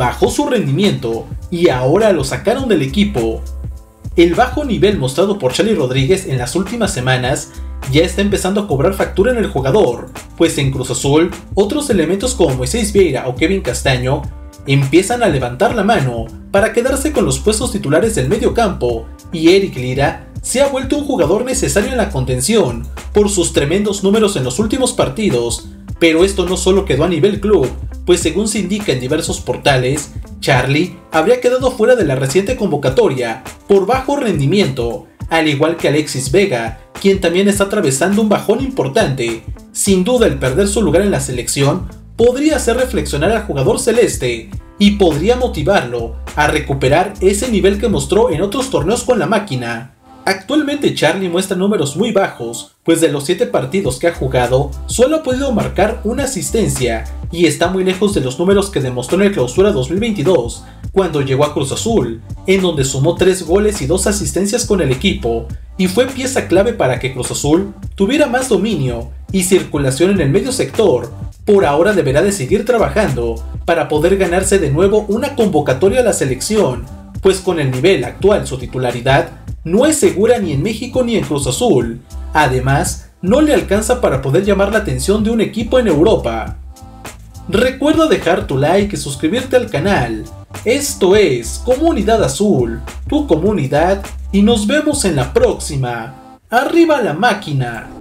bajó su rendimiento y ahora lo sacaron del equipo. El bajo nivel mostrado por Charlie Rodríguez en las últimas semanas ya está empezando a cobrar factura en el jugador, pues en Cruz Azul, otros elementos como Moisés Vieira o Kevin Castaño empiezan a levantar la mano para quedarse con los puestos titulares del medio campo y Eric Lira se ha vuelto un jugador necesario en la contención por sus tremendos números en los últimos partidos, pero esto no solo quedó a nivel club, pues según se indica en diversos portales, Charlie habría quedado fuera de la reciente convocatoria por bajo rendimiento, al igual que Alexis Vega, quien también está atravesando un bajón importante. Sin duda el perder su lugar en la selección podría hacer reflexionar al jugador celeste y podría motivarlo a recuperar ese nivel que mostró en otros torneos con la máquina. Actualmente Charlie muestra números muy bajos, pues de los 7 partidos que ha jugado, solo ha podido marcar una asistencia y está muy lejos de los números que demostró en el clausura 2022, cuando llegó a Cruz Azul, en donde sumó 3 goles y 2 asistencias con el equipo, y fue pieza clave para que Cruz Azul tuviera más dominio y circulación en el medio sector. Por ahora deberá de seguir trabajando para poder ganarse de nuevo una convocatoria a la selección, pues con el nivel actual su titularidad no es segura ni en México ni en Cruz Azul. Además, no le alcanza para poder llamar la atención de un equipo en Europa. Recuerda dejar tu like y suscribirte al canal. Esto es Comunidad Azul, tu comunidad, y nos vemos en la próxima. ¡Arriba la máquina!